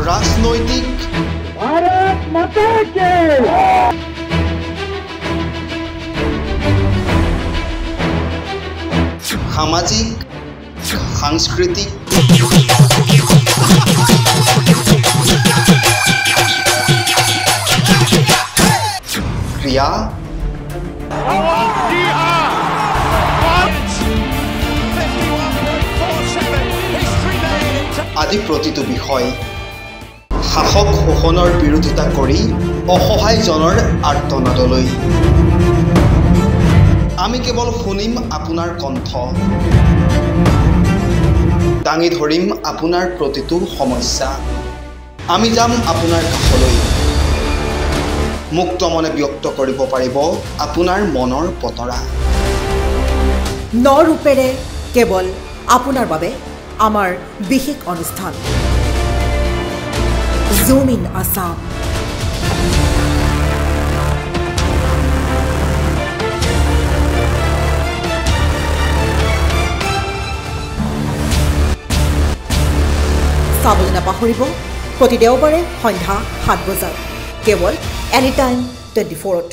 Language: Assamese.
রাজনৈতিক সামাজিক সাংস্কৃতিক ক্রিয়া আদি প্রতিটো বিষয় শাসক শোষণৰ বিৰোধিতা কৰি অসহায়জনৰ আৰ্তনাদলৈ। আমি কেৱল শুনিম আপোনাৰ কণ্ঠ। দাঙি ধৰিম আপোনাৰ প্ৰতিটো সমস্যা। আমি যাম আপোনাৰ কাষলৈ। মুক্ত মনে ব্যক্ত কৰিব পাৰিব আপোনাৰ মনৰ পতৰা। ন ৰূপেৰে কেৱল আপোনাৰ বাবে আমাৰ বিশেষ অনুষ্ঠান। জুম ইন আছাম চাবলৈ নাপাহৰিব প্ৰতি দেওবাৰে সন্ধ্যা সাত বজাত কেৱল এনি টাইম টুৱেণ্টি ফ'ৰত